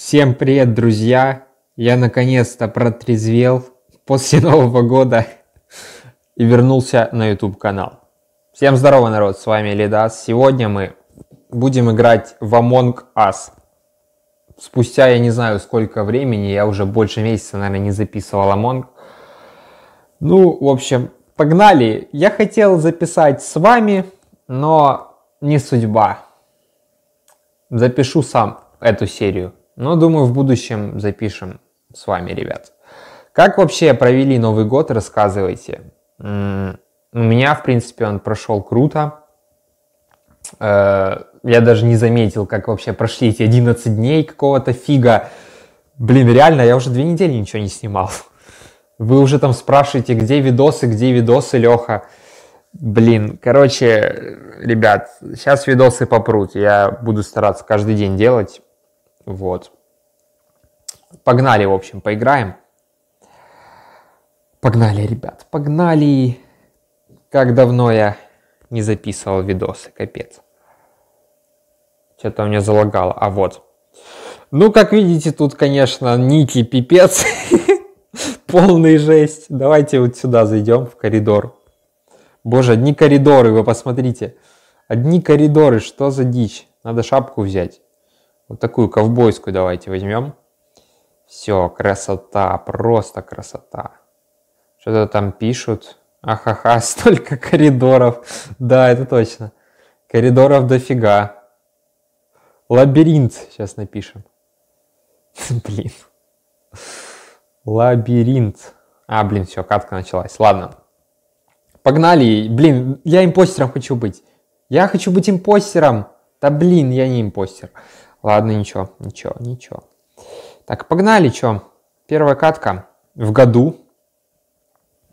Всем привет, друзья! Я наконец-то протрезвел после Нового года и вернулся на YouTube канал. Всем здорово, народ, с вами Лидас. Сегодня мы будем играть в Among Us. Спустя я не знаю сколько времени, я уже больше месяца, наверное, не записывал Among. Ну, в общем, погнали. Я хотел записать с вами, но не судьба. Запишу сам эту серию. Но думаю, в будущем запишем с вами, ребят. Как вообще провели Новый год, рассказывайте. У меня, в принципе, он прошел круто. Э, я даже не заметил, как вообще прошли эти 11 дней какого-то фига. Блин, реально, я уже две недели ничего не снимал. Вы уже там спрашиваете, где видосы, где видосы, Леха. Блин, короче, ребят, сейчас видосы попрут. Я буду стараться каждый день делать. Вот. Погнали, в общем, поиграем. Погнали, ребят, погнали. Как давно я не записывал видосы, капец. Что-то у меня залагало. А вот. Ну, как видите, тут, конечно, ники пипец. Полный жесть. Давайте вот сюда зайдем, в коридор. Боже, одни коридоры, вы посмотрите. Одни коридоры, что за дичь? Надо шапку взять. Вот такую ковбойскую давайте возьмем. Все, красота, просто красота. Что-то там пишут. Ахаха, столько коридоров. Да, это точно. Коридоров дофига. Лабиринт сейчас напишем. Блин. Лабиринт. А, блин, все, катка началась. Ладно. Погнали. Блин, я импостером хочу быть. Я хочу быть импостером. Да блин, я не импостер. Ладно, ничего, ничего, ничего. Так, погнали, что? Первая катка в году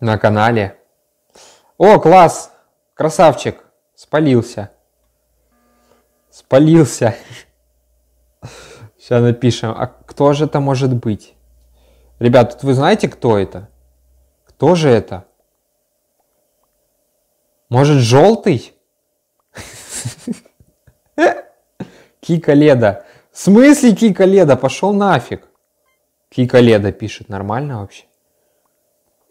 на канале. О, класс! Красавчик! Спалился. Спалился. Сейчас напишем. А кто же это может быть? Ребят, тут вы знаете, кто это? Кто же это? Может, желтый? Кика Леда. В смысле Кика Леда? Пошел нафиг. Кика Леда пишет. Нормально вообще?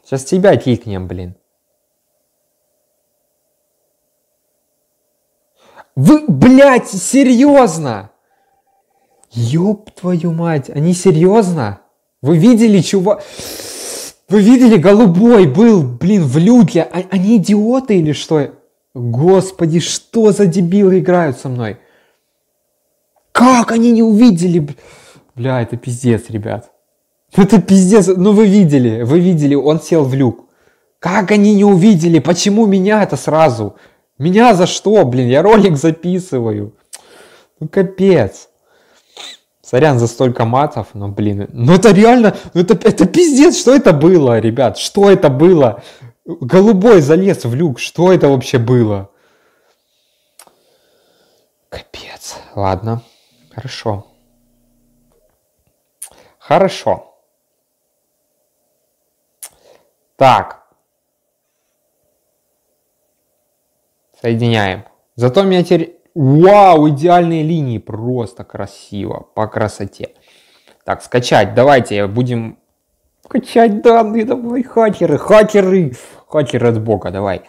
Сейчас тебя кикнем, блин. Вы, блядь, серьезно? Ёб твою мать, они серьезно? Вы видели, чувак? Вы видели, голубой был, блин, в люке. А, они идиоты или что? Господи, что за дебилы играют со мной? Как они не увидели? Бля, это пиздец, ребят. Это пиздец. Ну вы видели, вы видели, он сел в люк. Как они не увидели? Почему меня это сразу? Меня за что, блин? Я ролик записываю. Ну капец. Сорян за столько матов, но блин, ну это реально, ну это, это пиздец, что это было, ребят, что это было? Голубой залез в люк, что это вообще было? Капец, ладно. Хорошо. Хорошо. Так. Соединяем. Зато у меня теперь... Вау, идеальные линии. Просто красиво. По красоте. Так, скачать. Давайте будем качать данные. Давай, хакеры, хакеры. Хакеры от бога, давай.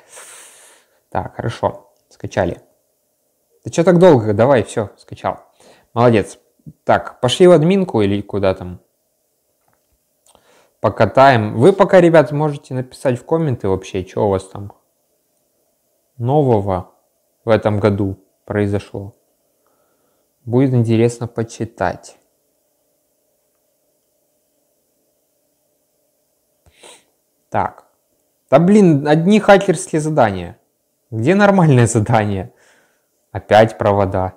Так, хорошо. Скачали. Ты что так долго? Давай, все, скачал. Молодец. Так, пошли в админку или куда там? Покатаем. Вы пока, ребят, можете написать в комменты вообще, что у вас там нового в этом году произошло. Будет интересно почитать. Так. Да блин, одни хакерские задания. Где нормальное задание? Опять провода.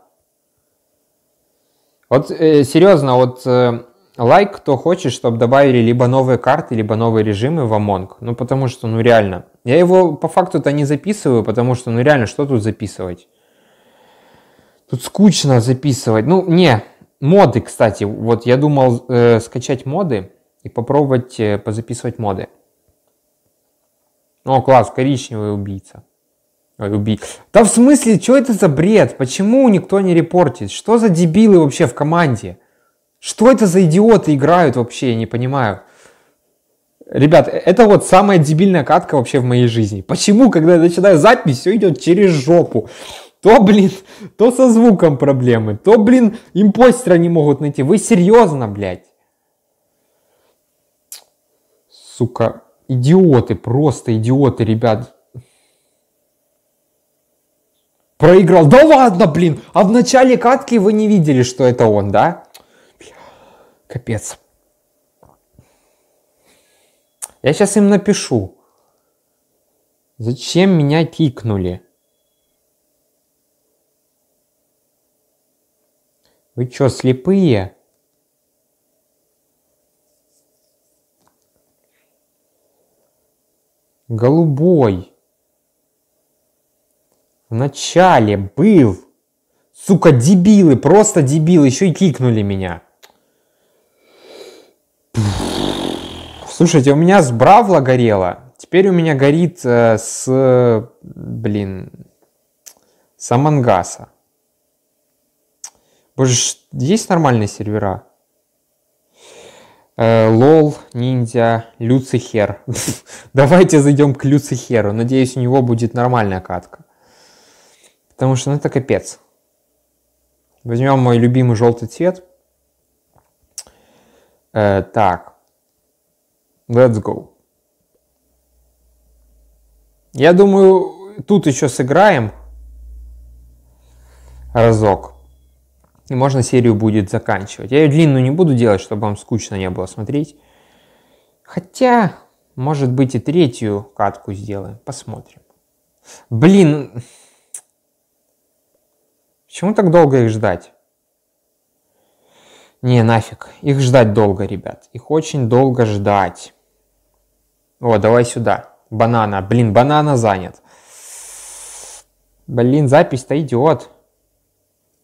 Вот э, серьезно, вот э, лайк, кто хочет, чтобы добавили либо новые карты, либо новые режимы в Among. Ну, потому что, ну, реально. Я его по факту-то не записываю, потому что, ну, реально, что тут записывать? Тут скучно записывать. Ну, не. Моды, кстати. Вот я думал э, скачать моды и попробовать э, позаписывать моды. О, класс, коричневый убийца. Ой, уби... Да в смысле, что это за бред? Почему никто не репортит? Что за дебилы вообще в команде? Что это за идиоты играют вообще, я не понимаю. Ребят, это вот самая дебильная катка вообще в моей жизни. Почему, когда я начинаю запись, все идет через жопу? То, блин, то со звуком проблемы, то, блин, импостера не могут найти. Вы серьезно, блядь? Сука, идиоты, просто идиоты, ребят. Проиграл. Да ладно, блин, а в начале катки вы не видели, что это он, да? Капец. Я сейчас им напишу. Зачем меня кикнули? Вы чё, слепые? Голубой. В начале был. Сука, дебилы, просто дебилы, еще и кикнули меня. Слушайте, у меня с Бравла горело. Теперь у меня горит э, с, блин, с Амангаса. Боже, есть нормальные сервера? Э, лол, ниндзя, Люцихер. Давайте зайдем к Люцихеру. Надеюсь, у него будет нормальная катка. Потому что ну, это капец. Возьмем мой любимый желтый цвет. Э, так. Let's go. Я думаю, тут еще сыграем разок. И можно серию будет заканчивать. Я ее длинную не буду делать, чтобы вам скучно не было смотреть. Хотя, может быть, и третью катку сделаем. Посмотрим. Блин, почему так долго их ждать? Не, нафиг. Их ждать долго, ребят. Их очень долго ждать. О, давай сюда. Банана. Блин, банана занят. Блин, запись-то идет.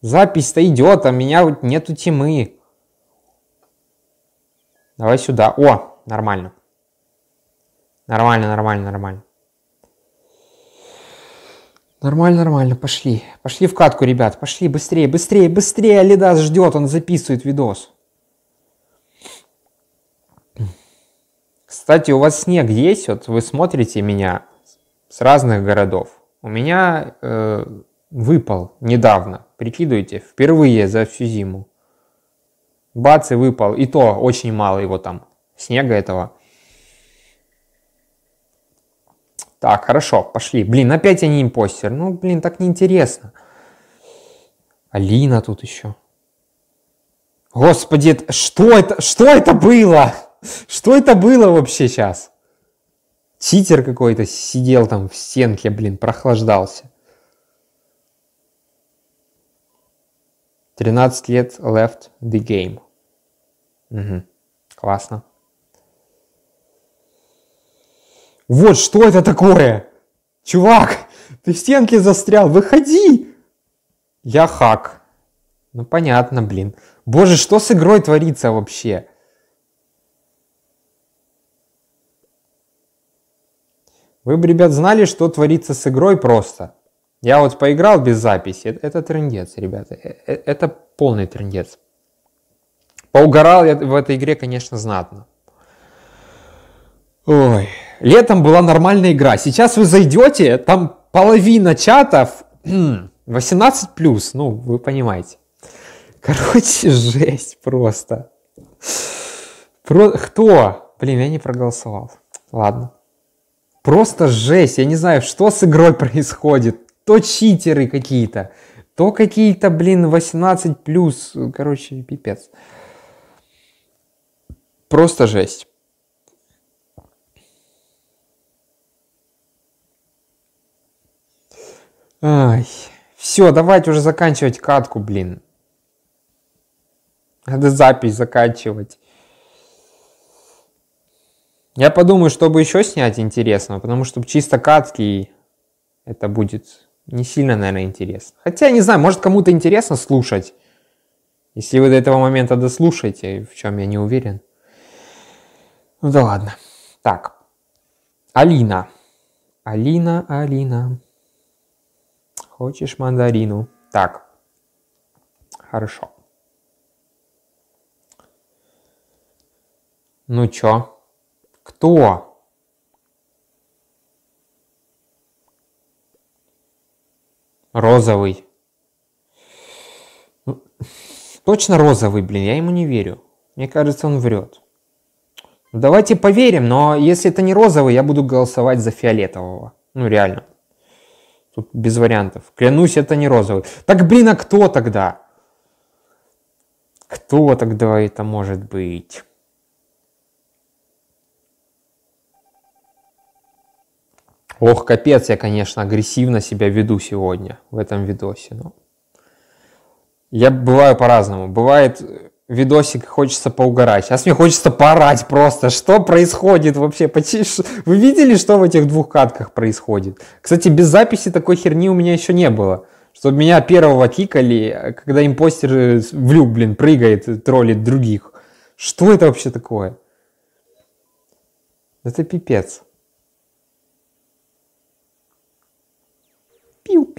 Запись-то идет, а меня вот нету тьмы. Давай сюда. О, нормально. Нормально, нормально, нормально. Нормально, нормально, пошли. Пошли в катку, ребят. Пошли, быстрее, быстрее, быстрее. Алидас ждет, он записывает видос. Кстати, у вас снег есть? Вот вы смотрите меня с разных городов. У меня э, выпал недавно. Прикидывайте, впервые за всю зиму. Бац и выпал. И то очень мало его там. Снега этого. Так, хорошо, пошли. Блин, опять они импостер. Ну, блин, так неинтересно. Алина тут еще. Господи, что это, что это было? Что это было вообще сейчас? Читер какой-то сидел там в стенке, блин, прохлаждался. 13 лет left the game. Угу. Классно. Вот что это такое? Чувак, ты в стенке застрял, выходи! Я хак. Ну понятно, блин. Боже, что с игрой творится вообще? Вы бы, ребят, знали, что творится с игрой просто. Я вот поиграл без записи. Это, это трендец, ребята. Э, э, это полный трендец. Поугорал я в этой игре, конечно, знатно. Ой, летом была нормальная игра. Сейчас вы зайдете, там половина чатов 18 плюс, ну, вы понимаете. Короче, жесть просто. Про... Кто? Блин, я не проголосовал. Ладно. Просто жесть, я не знаю, что с игрой происходит. То читеры какие-то, то какие-то, блин, 18 плюс, короче, пипец. Просто жесть. Ай, все, давайте уже заканчивать катку, блин. Надо запись заканчивать. Я подумаю, чтобы еще снять интересно, потому что чисто катки это будет не сильно, наверное, интересно. Хотя, не знаю, может кому-то интересно слушать. Если вы до этого момента дослушаете, в чем я не уверен. Ну да ладно. Так. Алина. Алина, Алина. Хочешь мандарину? Так. Хорошо. Ну чё? Кто? Розовый. Ну, точно розовый, блин, я ему не верю. Мне кажется, он врет. Давайте поверим, но если это не розовый, я буду голосовать за фиолетового. Ну, реально. Тут без вариантов. Клянусь, это не розовый. Так, блин, а кто тогда? Кто тогда это может быть? Ох, капец, я, конечно, агрессивно себя веду сегодня в этом видосе. Но... Я бываю по-разному. Бывает видосик, хочется поугарать. Сейчас мне хочется поорать просто. Что происходит вообще? Вы видели, что в этих двух катках происходит? Кстати, без записи такой херни у меня еще не было. Чтобы меня первого кикали, когда импостер в люк, блин, прыгает, троллит других. Что это вообще такое? Это пипец.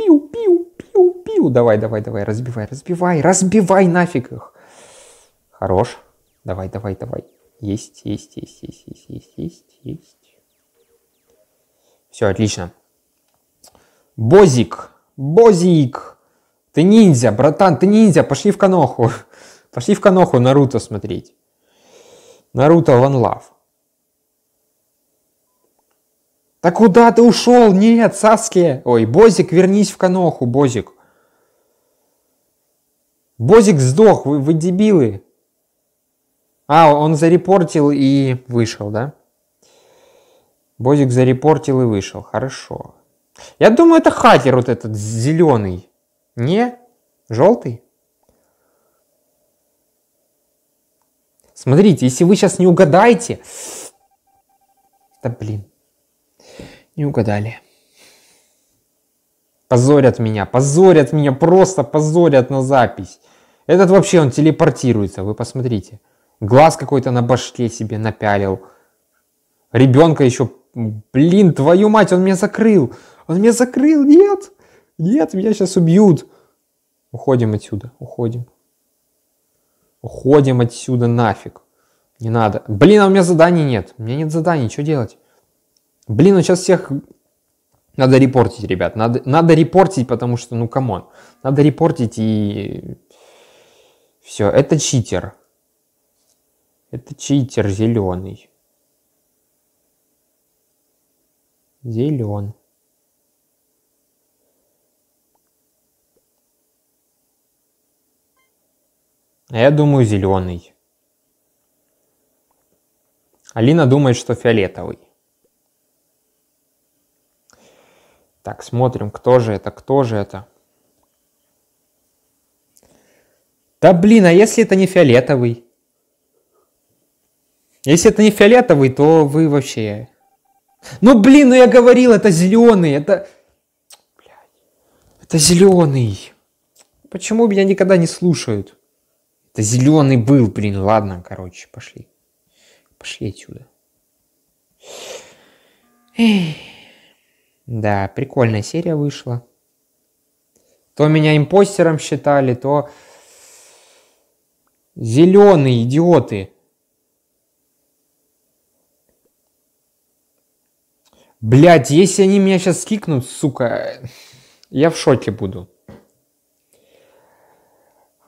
Пиу, пиу, пиу, пиу. Давай, давай, давай, разбивай, разбивай, разбивай нафиг их. Хорош. Давай, давай, давай. Есть, есть, есть, есть, есть, есть, есть, есть. Все, отлично. Бозик, Бозик. Ты ниндзя, братан, ты ниндзя. Пошли в Каноху. Пошли в Каноху Наруто смотреть. Наруто One Love. Да куда ты ушел? Нет, Саске. Ой, Бозик, вернись в Каноху, Бозик. Бозик сдох, вы, вы дебилы. А, он зарепортил и вышел, да? Бозик зарепортил и вышел. Хорошо. Я думаю, это хакер вот этот зеленый. Не? Желтый? Смотрите, если вы сейчас не угадаете... Да блин. Не угадали. Позорят меня, позорят меня, просто позорят на запись. Этот вообще, он телепортируется, вы посмотрите. Глаз какой-то на башке себе напялил. Ребенка еще... Блин, твою мать, он меня закрыл. Он меня закрыл, нет. Нет, меня сейчас убьют. Уходим отсюда, уходим. Уходим отсюда нафиг. Не надо. Блин, а у меня заданий нет. У меня нет заданий, что делать? Блин, ну сейчас всех... Надо репортить, ребят. Надо, надо репортить, потому что, ну, come on. Надо репортить и... Все, это читер. Это читер зеленый. Зелен. А я думаю зеленый. Алина думает, что фиолетовый. Так, смотрим, кто же это, кто же это. Да блин, а если это не фиолетовый? Если это не фиолетовый, то вы вообще... Ну блин, ну я говорил, это зеленый, это... Это зеленый. Почему меня никогда не слушают? Это зеленый был, блин, ладно, короче, пошли. Пошли отсюда. Эх. Да, прикольная серия вышла. То меня импостером считали, то зеленые идиоты. Блять, если они меня сейчас скикнут, сука, я в шоке буду.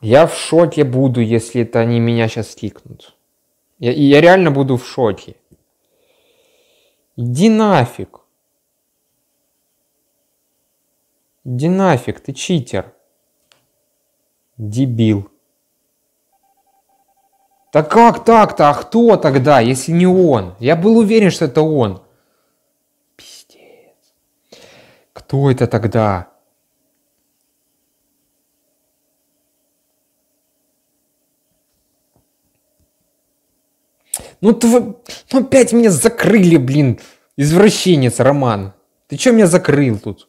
Я в шоке буду, если это они меня сейчас скикнут. Я, я реально буду в шоке. Иди нафиг. Иди нафиг, ты читер. Дебил. Так как так-то? А кто тогда, если не он? Я был уверен, что это он. Кто это тогда? Ну, тв... ну опять меня закрыли, блин, извращенец, Роман. Ты что меня закрыл тут?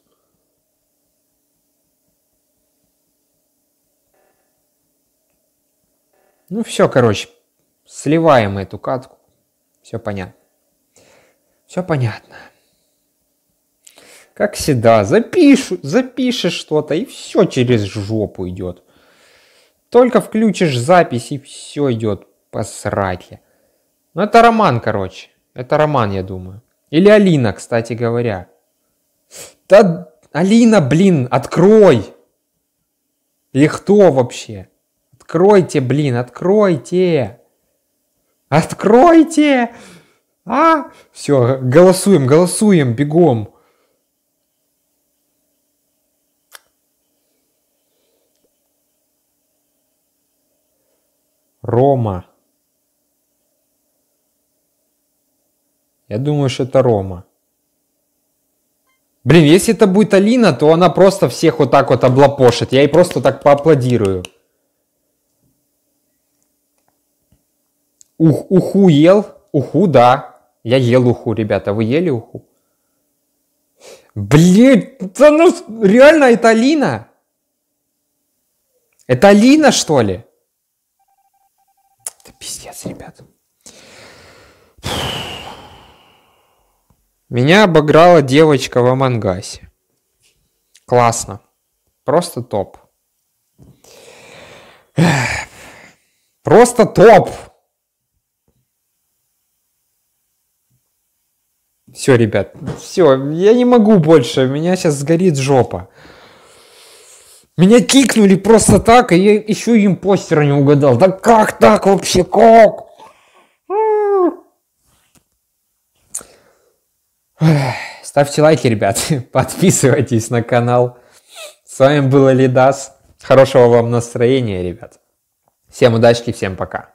Ну все, короче, сливаем эту катку. Все понятно. Все понятно. Как всегда, запишу, запишешь что-то, и все через жопу идет. Только включишь запись, и все идет по сраке. Ну, это роман, короче. Это роман, я думаю. Или Алина, кстати говоря. Да, Алина, блин, открой! Или кто вообще? Откройте, блин, откройте! Откройте! А, все, голосуем, голосуем, бегом. Рома. Я думаю, что это Рома. Блин, если это будет Алина, то она просто всех вот так вот облапошит. Я ей просто так поаплодирую. Ух, уху ел? Уху, да. Я ел уху, ребята. Вы ели уху? Блин, это ну, реально это Алина? Это Алина, что ли? Это пиздец, ребят. Меня обыграла девочка в Амангасе. Классно. Просто топ. Просто топ. Все, ребят, все, я не могу больше, меня сейчас сгорит жопа. Меня кикнули просто так, и я еще импостера не угадал. Да как так вообще, как? Ставьте лайки, ребят, подписывайтесь на канал. С вами был Лидас. Хорошего вам настроения, ребят. Всем удачи, всем пока.